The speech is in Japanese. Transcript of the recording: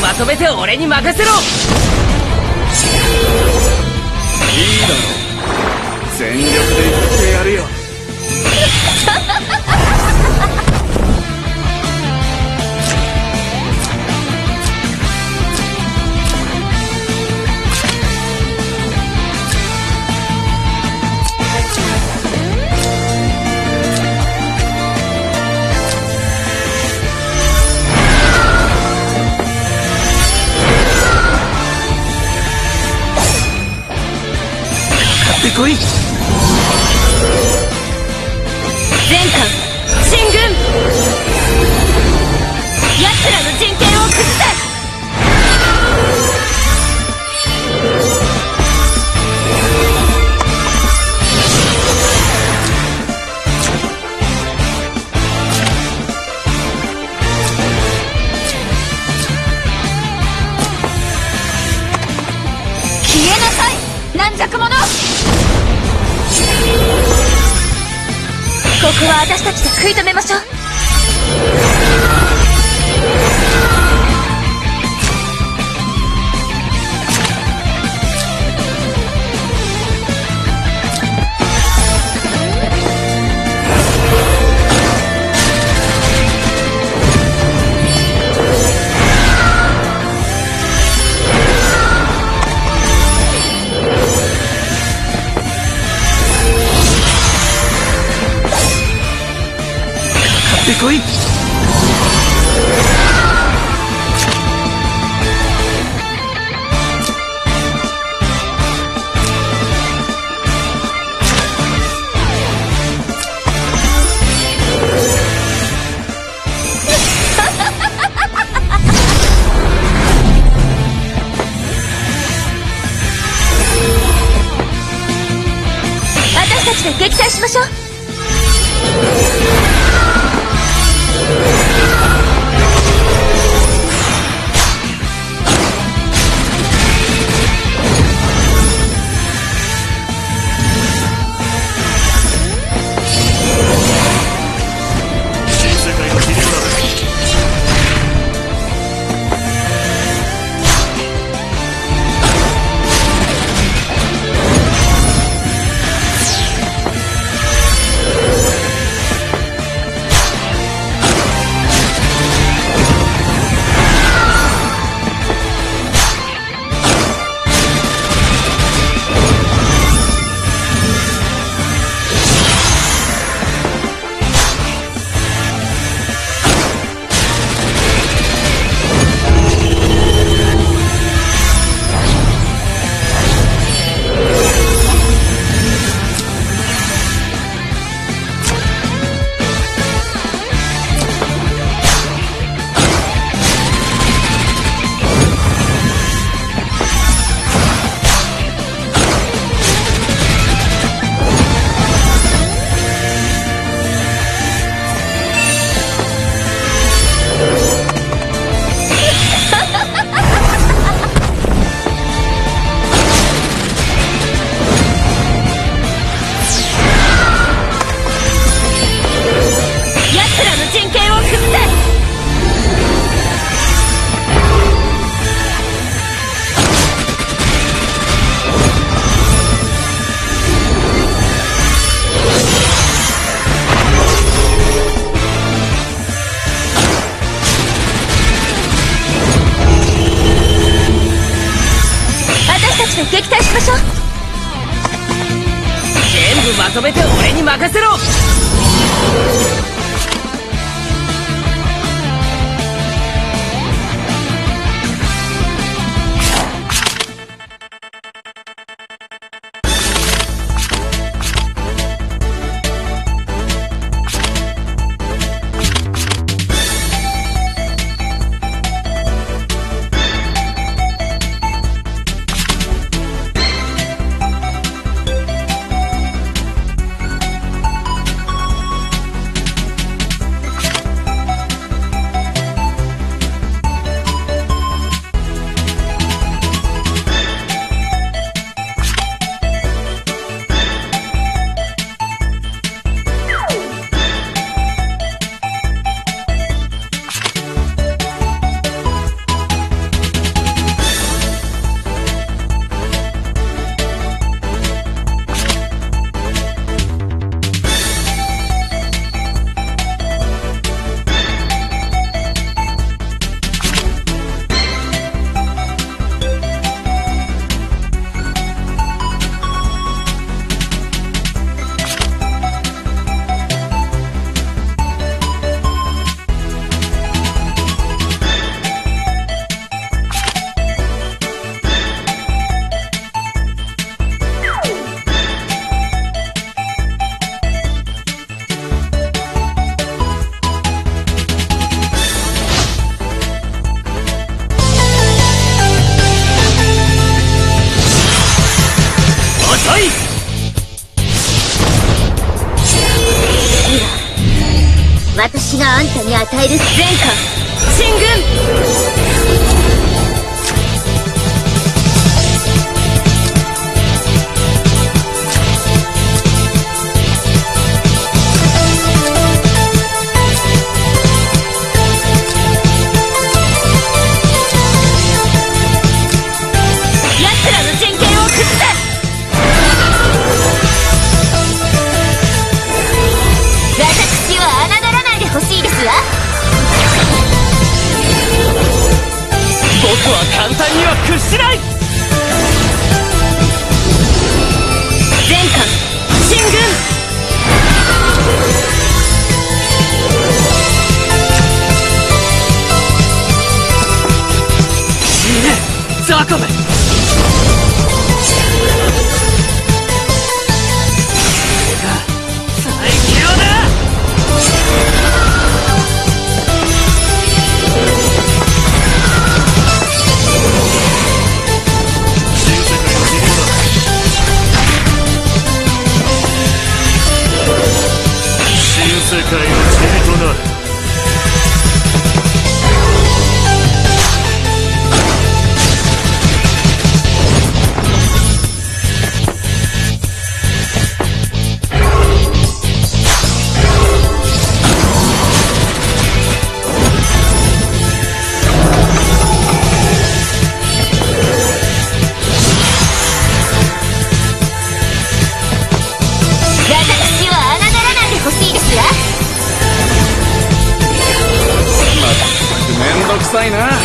まとめて俺に任せろ。いいだろう全力で言ってやるよ。は私たちで食い止めましょう。期待しましょう。とめて俺に任せろ。私があんたに与える戦果進軍。sign up.